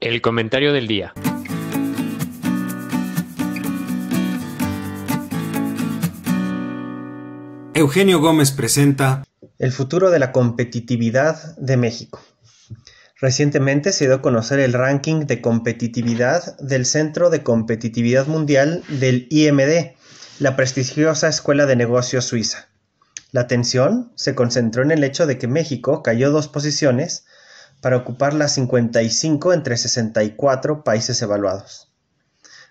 El comentario del día. Eugenio Gómez presenta El futuro de la competitividad de México. Recientemente se dio a conocer el ranking de competitividad del Centro de Competitividad Mundial del IMD, la prestigiosa Escuela de Negocios Suiza. La atención se concentró en el hecho de que México cayó dos posiciones para ocupar las 55 entre 64 países evaluados.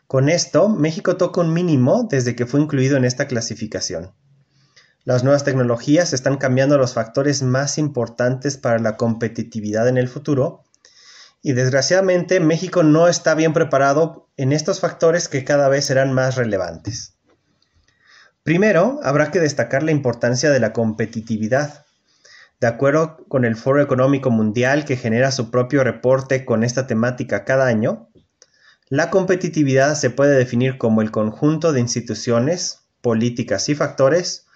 Con esto, México toca un mínimo desde que fue incluido en esta clasificación. Las nuevas tecnologías están cambiando los factores más importantes para la competitividad en el futuro y desgraciadamente México no está bien preparado en estos factores que cada vez serán más relevantes. Primero, habrá que destacar la importancia de la competitividad. De acuerdo con el Foro Económico Mundial que genera su propio reporte con esta temática cada año, la competitividad se puede definir como el conjunto de instituciones, políticas y factores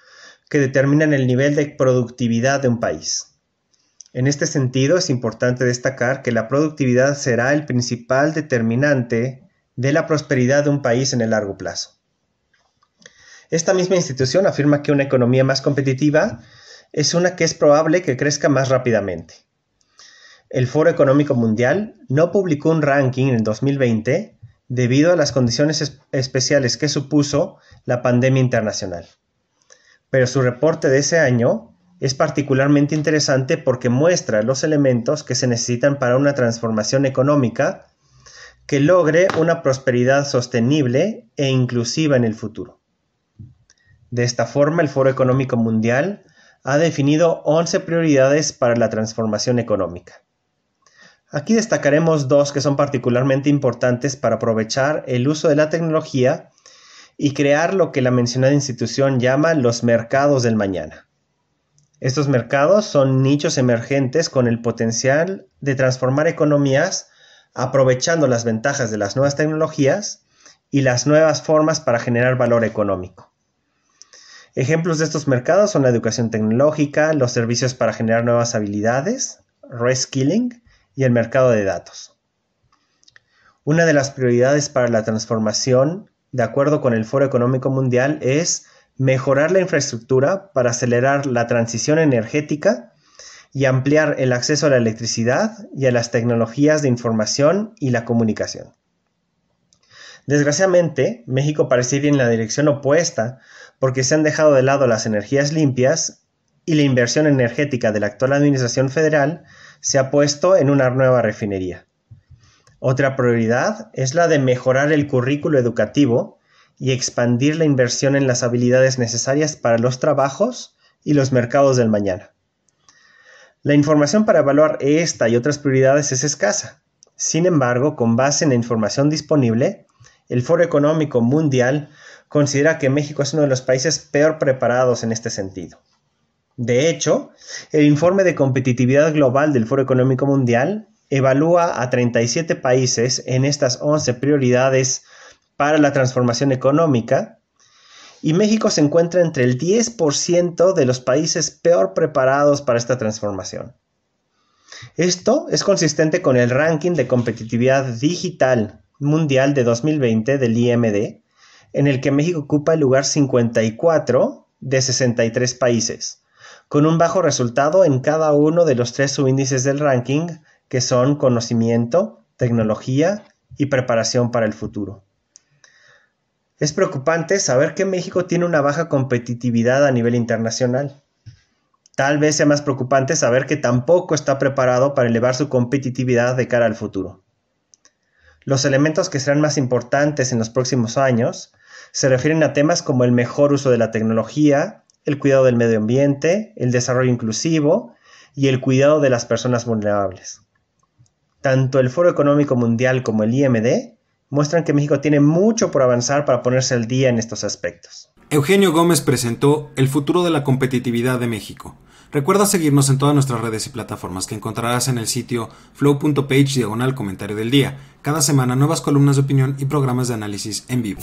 que determinan el nivel de productividad de un país. En este sentido, es importante destacar que la productividad será el principal determinante de la prosperidad de un país en el largo plazo. Esta misma institución afirma que una economía más competitiva es una que es probable que crezca más rápidamente. El Foro Económico Mundial no publicó un ranking en 2020 debido a las condiciones especiales que supuso la pandemia internacional pero su reporte de ese año es particularmente interesante porque muestra los elementos que se necesitan para una transformación económica que logre una prosperidad sostenible e inclusiva en el futuro. De esta forma, el Foro Económico Mundial ha definido 11 prioridades para la transformación económica. Aquí destacaremos dos que son particularmente importantes para aprovechar el uso de la tecnología y crear lo que la mencionada institución llama los mercados del mañana. Estos mercados son nichos emergentes con el potencial de transformar economías aprovechando las ventajas de las nuevas tecnologías y las nuevas formas para generar valor económico. Ejemplos de estos mercados son la educación tecnológica, los servicios para generar nuevas habilidades, reskilling y el mercado de datos. Una de las prioridades para la transformación de acuerdo con el Foro Económico Mundial, es mejorar la infraestructura para acelerar la transición energética y ampliar el acceso a la electricidad y a las tecnologías de información y la comunicación. Desgraciadamente, México parece ir en la dirección opuesta porque se han dejado de lado las energías limpias y la inversión energética de la actual Administración Federal se ha puesto en una nueva refinería. Otra prioridad es la de mejorar el currículo educativo y expandir la inversión en las habilidades necesarias para los trabajos y los mercados del mañana. La información para evaluar esta y otras prioridades es escasa. Sin embargo, con base en la información disponible, el Foro Económico Mundial considera que México es uno de los países peor preparados en este sentido. De hecho, el informe de competitividad global del Foro Económico Mundial evalúa a 37 países en estas 11 prioridades para la transformación económica y México se encuentra entre el 10% de los países peor preparados para esta transformación. Esto es consistente con el ranking de competitividad digital mundial de 2020 del IMD, en el que México ocupa el lugar 54 de 63 países, con un bajo resultado en cada uno de los tres subíndices del ranking que son conocimiento, tecnología y preparación para el futuro. Es preocupante saber que México tiene una baja competitividad a nivel internacional. Tal vez sea más preocupante saber que tampoco está preparado para elevar su competitividad de cara al futuro. Los elementos que serán más importantes en los próximos años se refieren a temas como el mejor uso de la tecnología, el cuidado del medio ambiente, el desarrollo inclusivo y el cuidado de las personas vulnerables. Tanto el Foro Económico Mundial como el IMD muestran que México tiene mucho por avanzar para ponerse al día en estos aspectos. Eugenio Gómez presentó El futuro de la competitividad de México. Recuerda seguirnos en todas nuestras redes y plataformas que encontrarás en el sitio flow.page diagonal comentario del día. Cada semana nuevas columnas de opinión y programas de análisis en vivo.